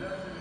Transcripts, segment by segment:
doesn't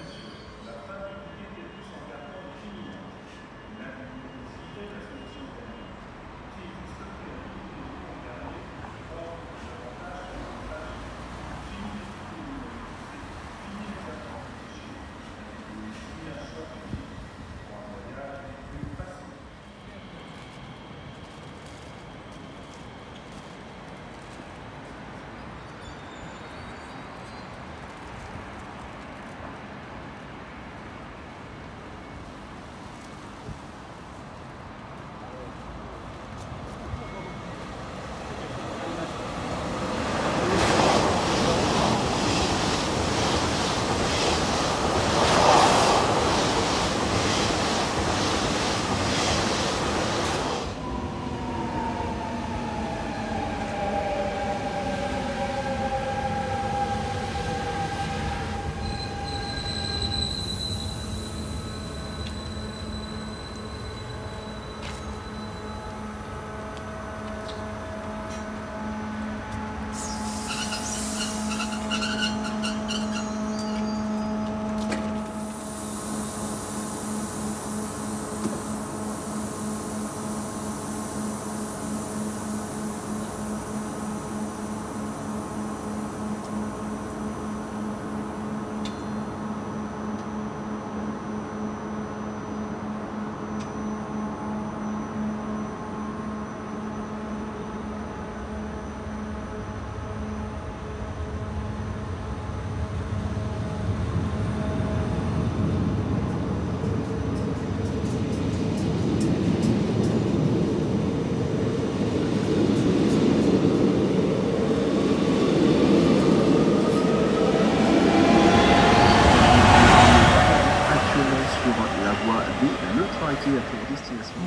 voie B ne neutralité à destination.